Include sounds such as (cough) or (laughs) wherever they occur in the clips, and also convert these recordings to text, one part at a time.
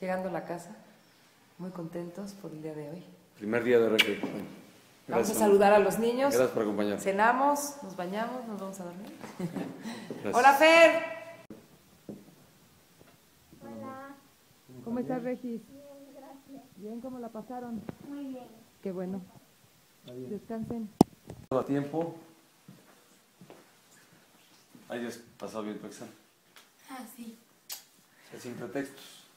llegando a la casa, muy contentos por el día de hoy. Primer día de recreo. Vamos a saludar a los niños. Gracias por acompañarnos. Cenamos, nos bañamos, nos vamos a dormir. Gracias. Hola Fer. Hola, ¿Cómo estás Regis? bien, gracias. Bien, ¿cómo la pasaron? Muy bien. Qué bueno. Descansen. Todo a tiempo. ¿Hayas pasado bien tu examen? Ah, sí. Sin pretextos.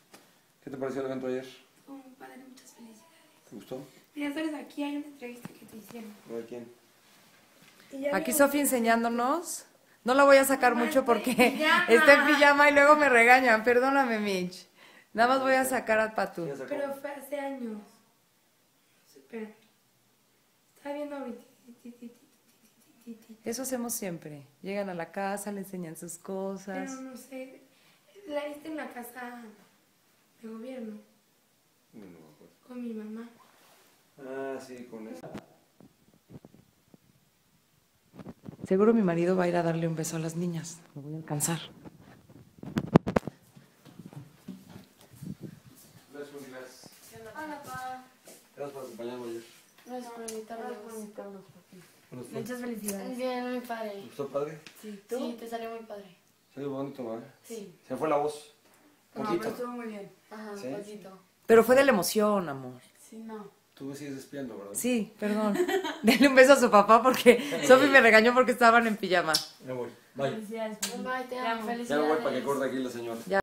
¿Qué te pareció el evento ayer? Muy padre, muchas felicidades. ¿Te gustó? Mira, sabes, aquí hay una entrevista que te hicieron. A ver quién. Aquí Sofía enseñándonos. No la voy a sacar Mamá, mucho está porque pijama. está en pijama y luego me regañan. Perdóname, Mitch. Nada más voy a sacar al Patu. Pero fue hace años. Espera. Estaba viendo ahorita. Eso hacemos siempre. Llegan a la casa, le enseñan sus cosas. Pero no sé. La viste en la casa de gobierno No, no me acuerdo. con mi mamá. Ah, sí, con eso. Seguro mi marido va a ir a darle un beso a las niñas. Lo voy a alcanzar. Gracias, gracias. Hola, pa. Gracias por acompañarnos ayer. Gracias por invitarnos. ¿Cómo estuvo? Muchas felicidades. Bien, muy ¿Te padre. gustó, padre? Sí, sí, te salió muy padre. Salió bonito, ¿verdad? Sí. Se fue la voz. No, Poquito. pero estuvo muy bien. Ajá, ¿Sí? un poquito. Pero fue de la emoción, amor. Sí, no. Tú me sigues espiando, ¿verdad? Sí, perdón. (laughs) Denle un beso a su papá porque Sofi me regañó porque estaban en pijama. Me voy. Bye. Felicidades. Bye, te Ya, amo. felicidades. Ya me voy para que corte aquí la señora.